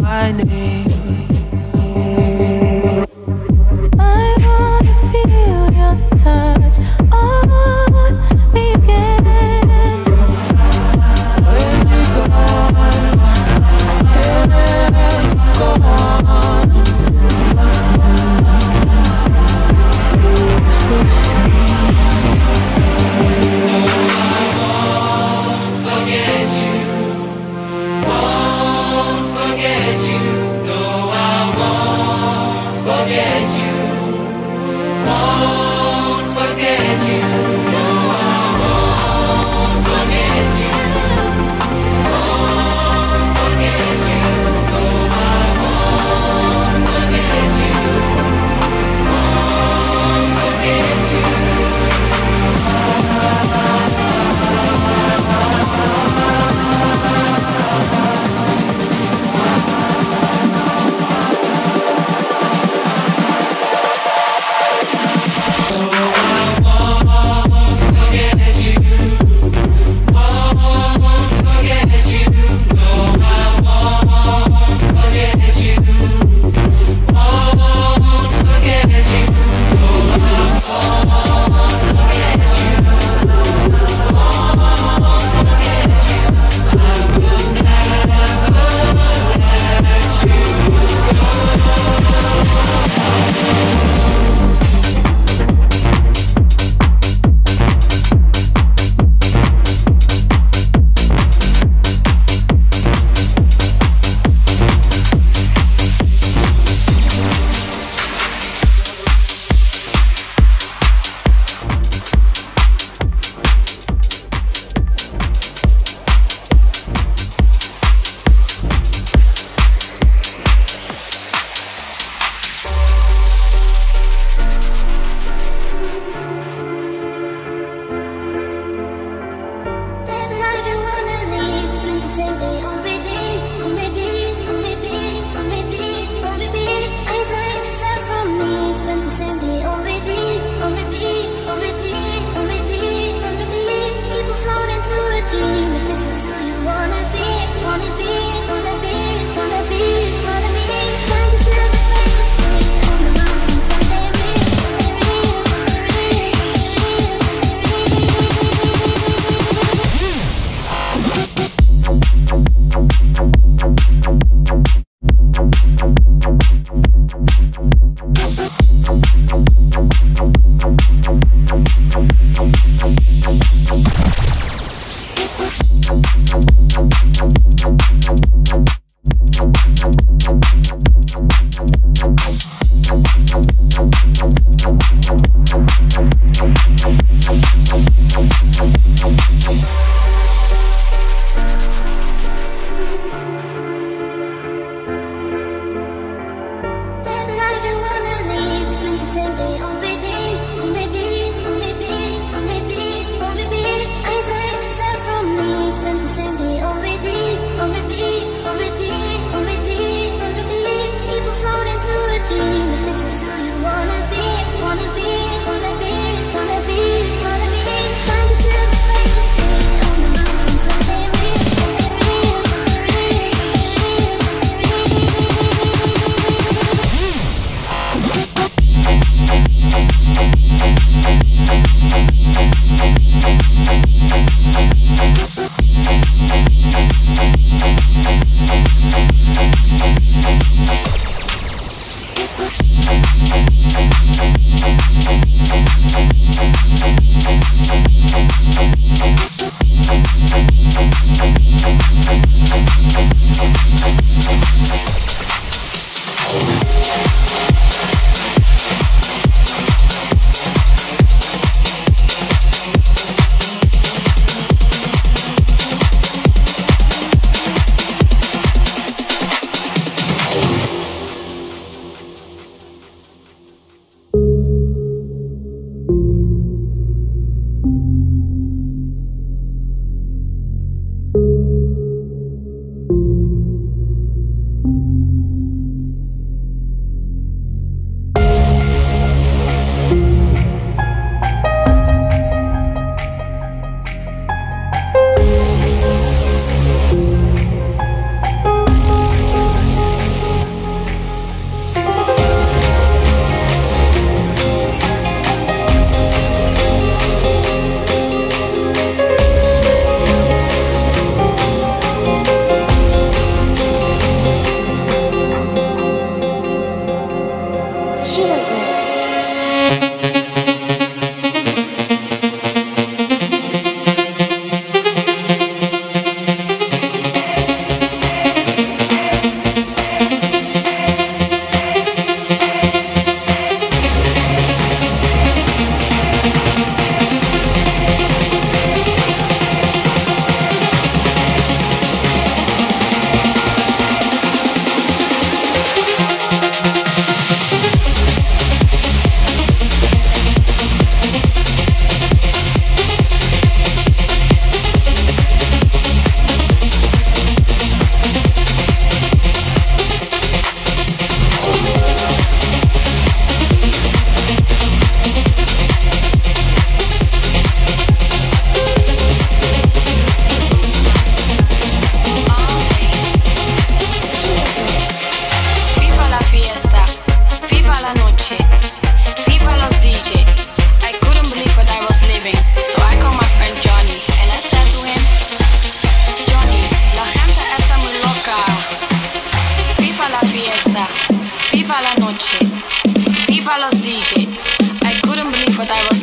my name.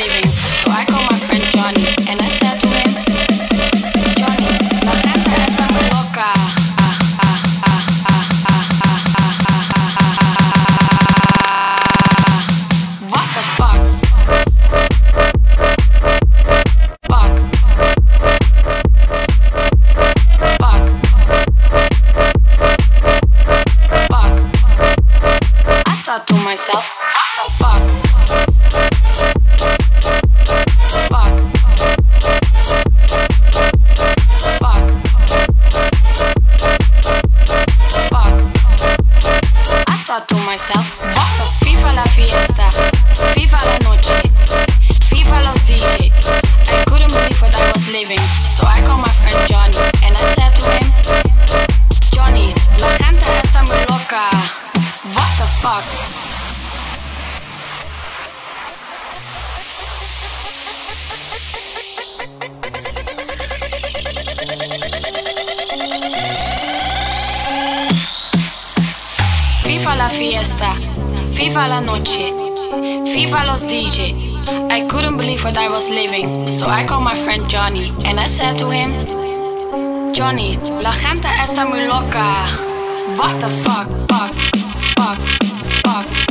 living. friend Johnny and I said to him, Johnny, la gente está muy loca. What the fuck, fuck, fuck, fuck.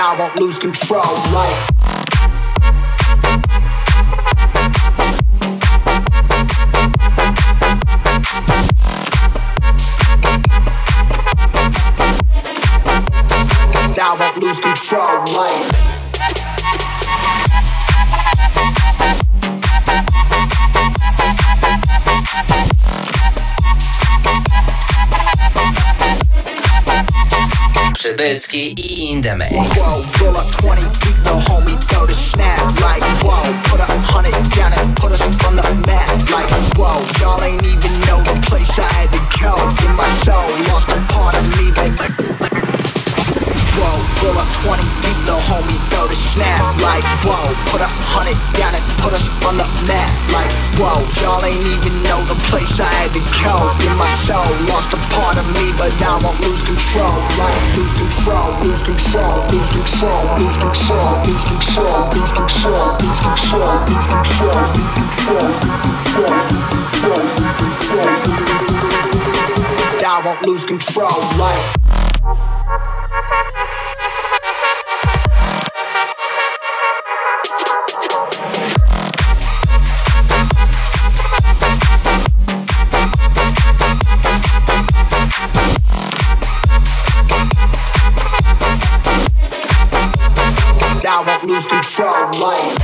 I won't lose control, I won't lose control, like Przybylskyy i Indemix. Whoa, roll up 20 deep, the homie throw the snap Like, whoa, put a hundred down and put us on the map Like, whoa, y'all ain't even know the place I had to go In my soul, lost a part of me, but whoa Roll up 20 deep, the homie throw the snap Like, whoa, put a hundred down and put us on the map Like, whoa, y'all ain't even know the place I had to go In my soul, lost a of me, but I won't lose control Like, lose control, lose control, lose control, lose control, lose control, lose control, lose control, lose control, Lose I won't lose control, like lose control, like.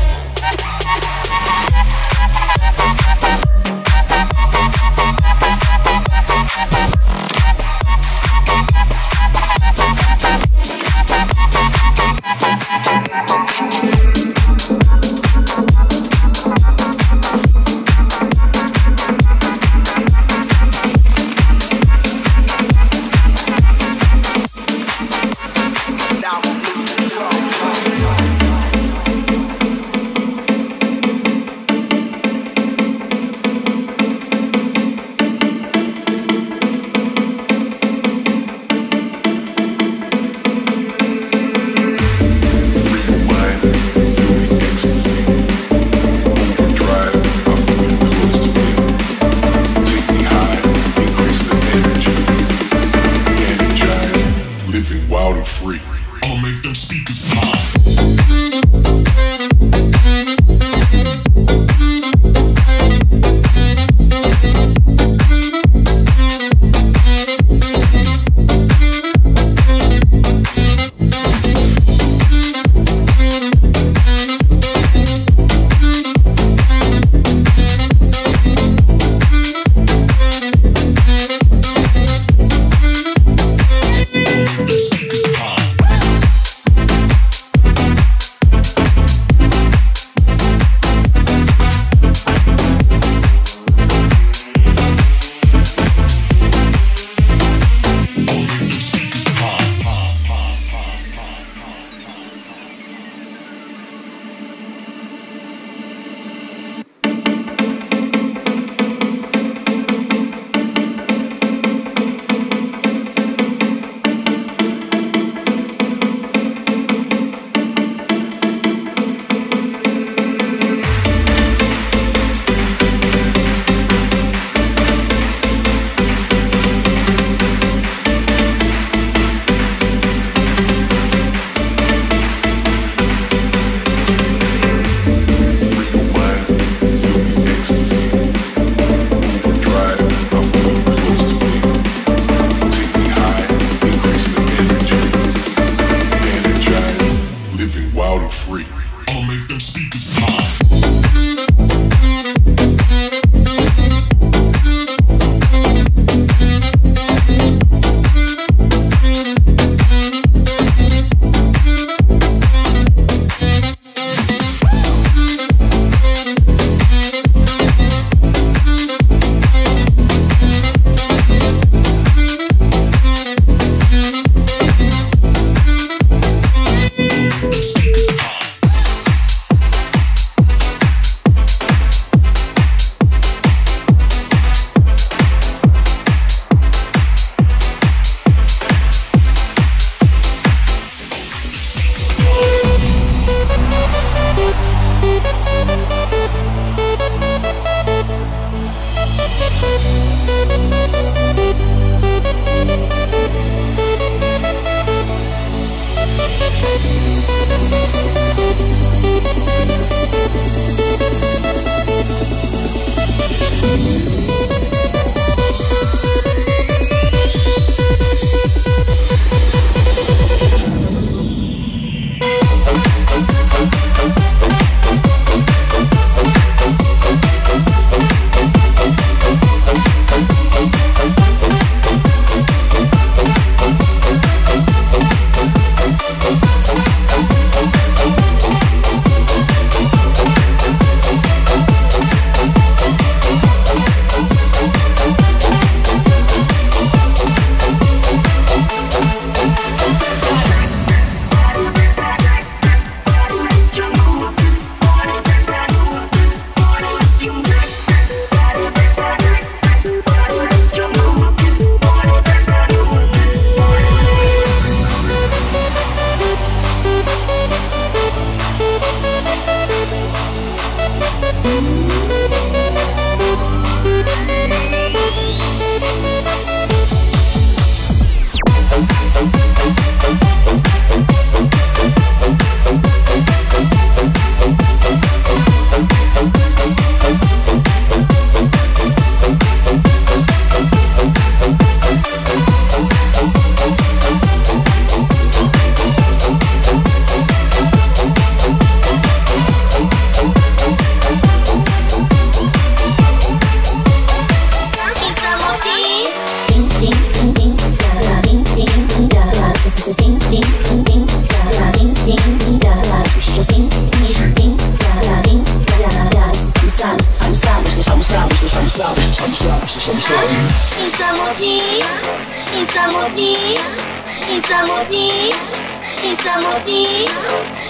Isamotín,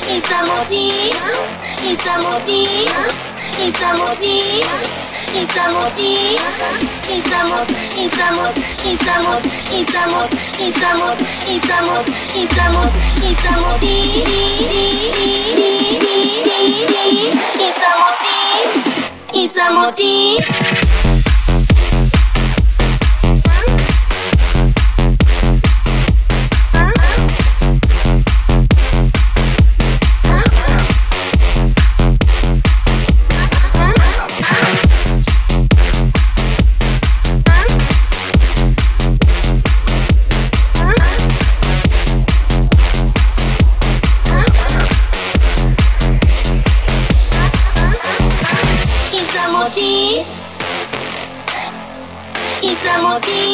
Isamotín, Isamotín, Isamotín, Isamotín, Isamot, Isamot, Isamot, Isamot, Isamot, Isamot, Isamot, Isamotín, Isamotín, Isamotín.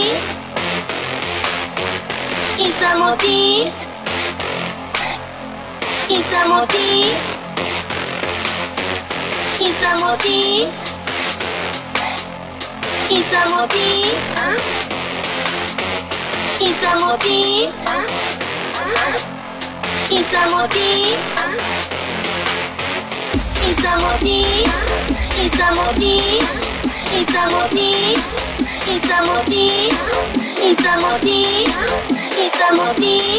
ィイサモティイサモティイサモティイサモティイサモティイサモティイサモティイサモティイサモティ Isamuti, Isamuti, Isamuti,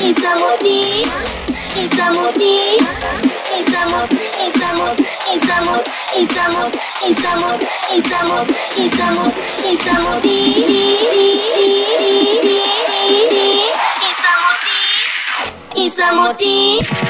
Isamuti, Isamuti, Isamut, Isamut, Isamut, Isamut, Isamut, Isamut, Isamut, Isamuti, Isamuti, Isamuti.